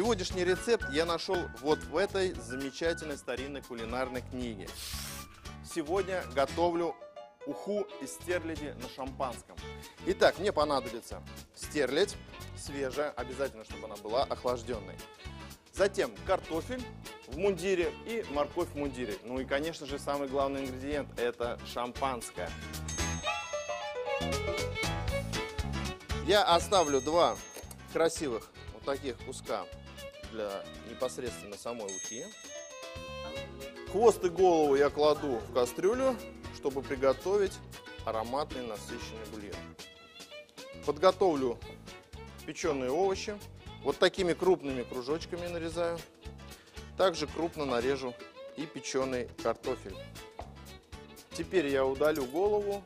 Сегодняшний рецепт я нашел вот в этой замечательной старинной кулинарной книге. Сегодня готовлю уху из стерляди на шампанском. Итак, мне понадобится стерлядь свежая, обязательно, чтобы она была охлажденной. Затем картофель в мундире и морковь в мундире. Ну и, конечно же, самый главный ингредиент – это шампанское. Я оставлю два красивых таких куска для непосредственно самой ухи. Хвост и голову я кладу в кастрюлю, чтобы приготовить ароматный насыщенный бульон. Подготовлю печеные овощи. Вот такими крупными кружочками нарезаю. Также крупно нарежу и печеный картофель. Теперь я удалю голову,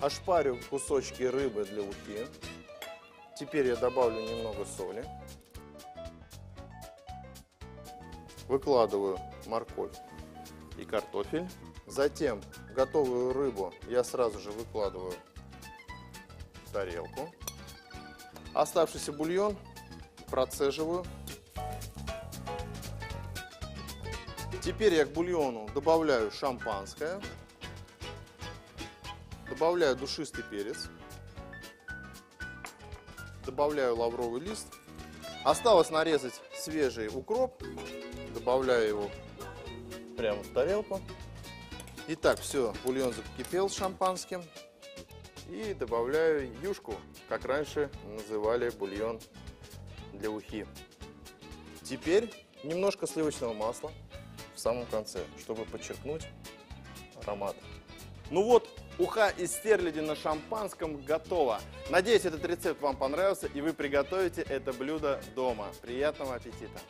ошпарю кусочки рыбы для ухи. Теперь я добавлю немного соли. Выкладываю морковь и картофель. Затем готовую рыбу я сразу же выкладываю в тарелку. Оставшийся бульон процеживаю. Теперь я к бульону добавляю шампанское. Добавляю душистый перец. Добавляю лавровый лист. Осталось нарезать свежий укроп. Добавляю его прямо в тарелку. Итак, все, бульон закипел с шампанским. И добавляю юшку, как раньше называли бульон для ухи. Теперь немножко сливочного масла в самом конце, чтобы подчеркнуть аромат. Ну вот, уха из стерляди на шампанском готова. Надеюсь, этот рецепт вам понравился и вы приготовите это блюдо дома. Приятного аппетита!